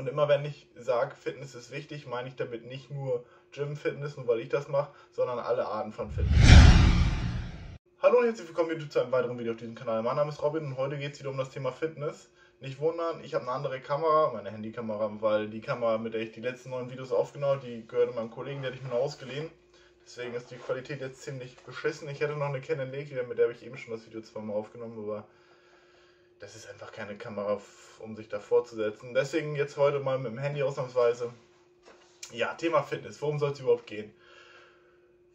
Und immer wenn ich sage, Fitness ist wichtig, meine ich damit nicht nur Gym-Fitness, nur weil ich das mache, sondern alle Arten von Fitness. Hallo und herzlich willkommen YouTube zu einem weiteren Video auf diesem Kanal. Mein Name ist Robin und heute geht es wieder um das Thema Fitness. Nicht wundern, ich habe eine andere Kamera, meine Handykamera, weil die Kamera, mit der ich die letzten neun Videos aufgenommen habe, die gehörte meinem Kollegen, der hat ich mir ausgeliehen. Deswegen ist die Qualität jetzt ziemlich beschissen. Ich hätte noch eine Canon Leica, mit der habe ich eben schon das Video zweimal aufgenommen, aber das ist einfach keine Kamera, um sich da vorzusetzen. Deswegen jetzt heute mal mit dem Handy ausnahmsweise. Ja, Thema Fitness. Worum soll es überhaupt gehen?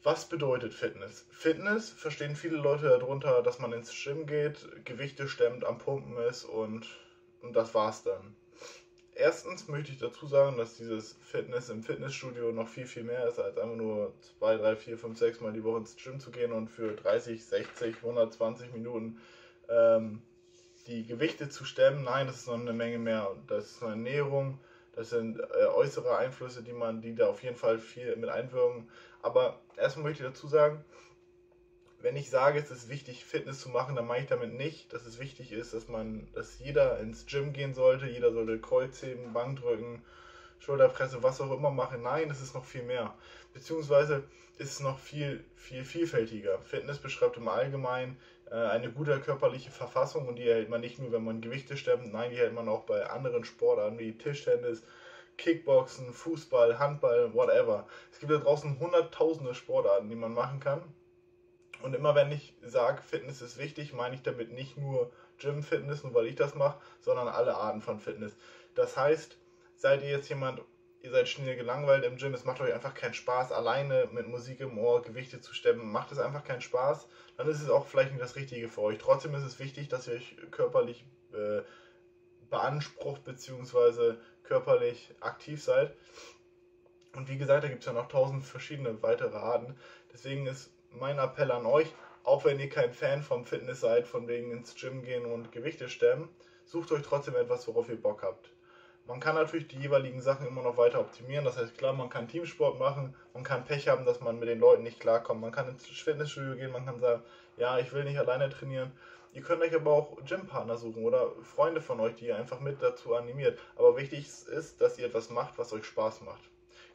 Was bedeutet Fitness? Fitness verstehen viele Leute darunter, dass man ins Gym geht, Gewichte stemmt, am Pumpen ist und, und das war's dann. Erstens möchte ich dazu sagen, dass dieses Fitness im Fitnessstudio noch viel, viel mehr ist, als einfach nur 2, 3, 4, 5, 6 Mal die Woche ins Gym zu gehen und für 30, 60, 120 Minuten ähm, die Gewichte zu stemmen, nein, das ist noch eine Menge mehr. Das ist eine Ernährung, das sind äh, äußere Einflüsse, die man, die da auf jeden Fall viel mit einwirken. Aber erstmal möchte ich dazu sagen, wenn ich sage, es ist wichtig, Fitness zu machen, dann meine ich damit nicht, dass es wichtig ist, dass man, dass jeder ins Gym gehen sollte, jeder sollte Kreuzheben, Bankdrücken, Schulterpresse, was auch immer machen. Nein, es ist noch viel mehr. Beziehungsweise ist es noch viel, viel vielfältiger. Fitness beschreibt im Allgemeinen äh, eine gute körperliche Verfassung und die erhält man nicht nur, wenn man Gewichte stemmt, nein, die erhält man auch bei anderen Sportarten wie Tischtennis, Kickboxen, Fußball, Handball, whatever. Es gibt da draußen hunderttausende Sportarten, die man machen kann. Und immer wenn ich sage, Fitness ist wichtig, meine ich damit nicht nur Gym-Fitness, nur weil ich das mache, sondern alle Arten von Fitness. Das heißt, seid ihr jetzt jemand, ihr seid schnell gelangweilt im Gym, es macht euch einfach keinen Spaß, alleine mit Musik im Ohr Gewichte zu stemmen, macht es einfach keinen Spaß, dann ist es auch vielleicht nicht das Richtige für euch. Trotzdem ist es wichtig, dass ihr euch körperlich äh, beansprucht bzw. körperlich aktiv seid. Und wie gesagt, da gibt es ja noch tausend verschiedene weitere Arten. Deswegen ist mein Appell an euch, auch wenn ihr kein Fan vom Fitness seid, von wegen ins Gym gehen und Gewichte stemmen, sucht euch trotzdem etwas, worauf ihr Bock habt. Man kann natürlich die jeweiligen Sachen immer noch weiter optimieren. Das heißt, klar, man kann Teamsport machen, man kann Pech haben, dass man mit den Leuten nicht klarkommt. Man kann ins Fitnessstudio gehen, man kann sagen, ja, ich will nicht alleine trainieren. Ihr könnt euch aber auch Gympartner suchen oder Freunde von euch, die ihr einfach mit dazu animiert. Aber wichtig ist, dass ihr etwas macht, was euch Spaß macht.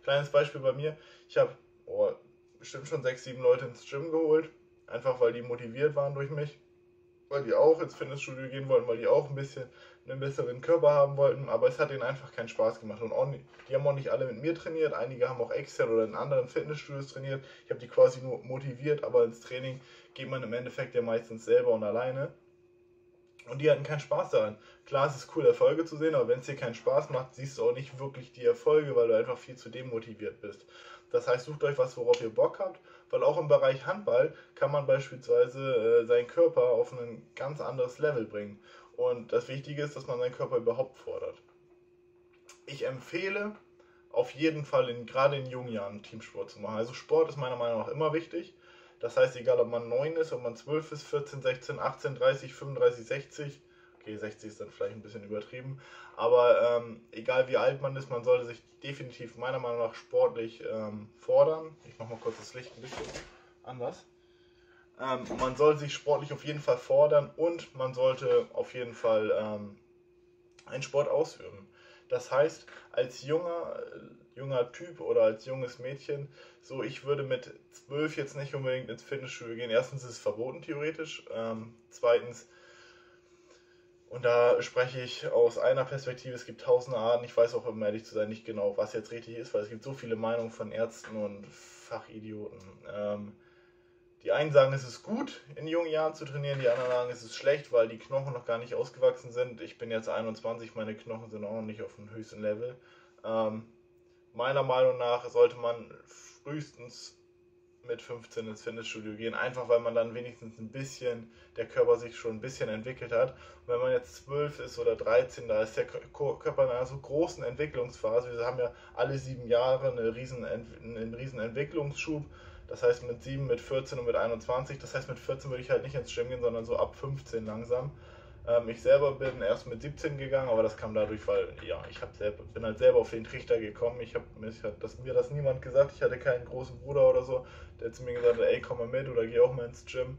Kleines Beispiel bei mir. Ich habe oh, bestimmt schon sechs, sieben Leute ins Gym geholt. Einfach weil die motiviert waren durch mich weil die auch ins Fitnessstudio gehen wollten, weil die auch ein bisschen einen besseren Körper haben wollten, aber es hat ihnen einfach keinen Spaß gemacht. Und nicht, die haben auch nicht alle mit mir trainiert, einige haben auch extern oder in anderen Fitnessstudios trainiert. Ich habe die quasi nur motiviert, aber ins Training geht man im Endeffekt ja meistens selber und alleine. Und die hatten keinen Spaß daran. Klar, es ist cool, Erfolge zu sehen, aber wenn es dir keinen Spaß macht, siehst du auch nicht wirklich die Erfolge, weil du einfach viel zu demotiviert bist. Das heißt, sucht euch was, worauf ihr Bock habt, weil auch im Bereich Handball kann man beispielsweise äh, seinen Körper auf ein ganz anderes Level bringen. Und das Wichtige ist, dass man seinen Körper überhaupt fordert. Ich empfehle auf jeden Fall, in, gerade in jungen Jahren, Teamsport zu machen. Also Sport ist meiner Meinung nach immer wichtig. Das heißt, egal ob man 9 ist, ob man 12 ist, 14, 16, 18, 30, 35, 60, okay, 60 ist dann vielleicht ein bisschen übertrieben, aber ähm, egal wie alt man ist, man sollte sich definitiv meiner Meinung nach sportlich ähm, fordern. Ich mache mal kurz das Licht ein bisschen anders. Ähm, man sollte sich sportlich auf jeden Fall fordern und man sollte auf jeden Fall ähm, einen Sport ausüben. Das heißt, als junger, junger Typ oder als junges Mädchen, so ich würde mit zwölf jetzt nicht unbedingt ins Fitnessstudio gehen. Erstens ist es verboten theoretisch. Ähm, zweitens und da spreche ich aus einer Perspektive, es gibt tausende Arten, ich weiß auch, um ehrlich zu sein, nicht genau, was jetzt richtig ist, weil es gibt so viele Meinungen von Ärzten und Fachidioten. Ähm, die einen sagen, es ist gut, in jungen Jahren zu trainieren, die anderen sagen, es ist schlecht, weil die Knochen noch gar nicht ausgewachsen sind. Ich bin jetzt 21, meine Knochen sind auch noch nicht auf dem höchsten Level. Ähm, meiner Meinung nach sollte man frühestens mit 15 ins Fitnessstudio gehen, einfach weil man dann wenigstens ein bisschen, der Körper sich schon ein bisschen entwickelt hat. Und wenn man jetzt 12 ist oder 13, da ist der Körper in einer so großen Entwicklungsphase. Wir haben ja alle sieben Jahre eine riesen, einen riesen Entwicklungsschub. Das heißt mit 7, mit 14 und mit 21. Das heißt mit 14 würde ich halt nicht ins Gym gehen, sondern so ab 15 langsam. Ähm, ich selber bin erst mit 17 gegangen, aber das kam dadurch, weil ja, ich selber, bin halt selber auf den Trichter gekommen. Ich habe mir, das, mir das niemand gesagt. Ich hatte keinen großen Bruder oder so, der zu mir gesagt hat, ey, komm mal mit oder geh auch mal ins Gym.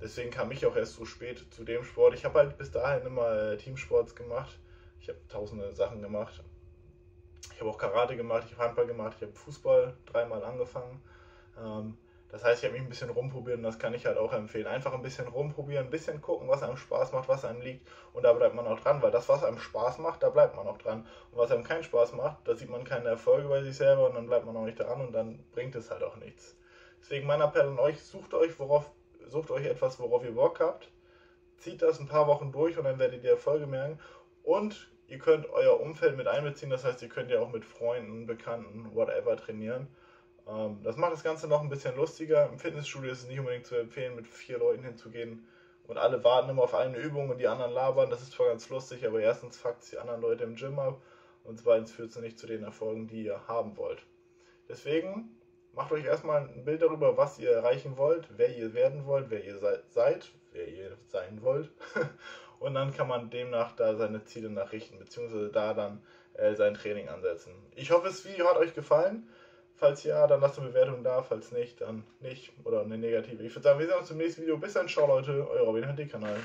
Deswegen kam ich auch erst so spät zu dem Sport. Ich habe halt bis dahin immer äh, Teamsports gemacht. Ich habe tausende Sachen gemacht. Ich habe auch Karate gemacht, ich habe Handball gemacht, ich habe Fußball dreimal angefangen. Ähm, das heißt, ich habe mich ein bisschen rumprobiert und das kann ich halt auch empfehlen. Einfach ein bisschen rumprobieren, ein bisschen gucken, was einem Spaß macht, was einem liegt und da bleibt man auch dran, weil das, was einem Spaß macht, da bleibt man auch dran. Und was einem keinen Spaß macht, da sieht man keine Erfolge bei sich selber und dann bleibt man auch nicht dran und dann bringt es halt auch nichts. Deswegen mein Appell an euch, sucht euch, worauf, sucht euch etwas, worauf ihr Bock habt, zieht das ein paar Wochen durch und dann werdet ihr Erfolge merken und ihr könnt euer Umfeld mit einbeziehen, das heißt, ihr könnt ja auch mit Freunden, Bekannten, whatever trainieren ähm, das macht das Ganze noch ein bisschen lustiger. Im Fitnessstudio ist es nicht unbedingt zu empfehlen, mit vier Leuten hinzugehen und alle warten immer auf eine Übung und die anderen labern. Das ist zwar ganz lustig, aber erstens fuckt die anderen Leute im Gym ab und zweitens führt es nicht zu den Erfolgen, die ihr haben wollt. Deswegen macht euch erstmal ein Bild darüber, was ihr erreichen wollt, wer ihr werden wollt, wer ihr seid, wer ihr sein wollt. und dann kann man demnach da seine Ziele nachrichten, beziehungsweise da dann äh, sein Training ansetzen. Ich hoffe, das Video hat euch gefallen. Falls ja, dann lasst eine Bewertung da. Falls nicht, dann nicht. Oder eine negative. Ich würde sagen, wir sehen uns im nächsten Video. Bis dann, ciao Leute. Euer Robin HD-Kanal.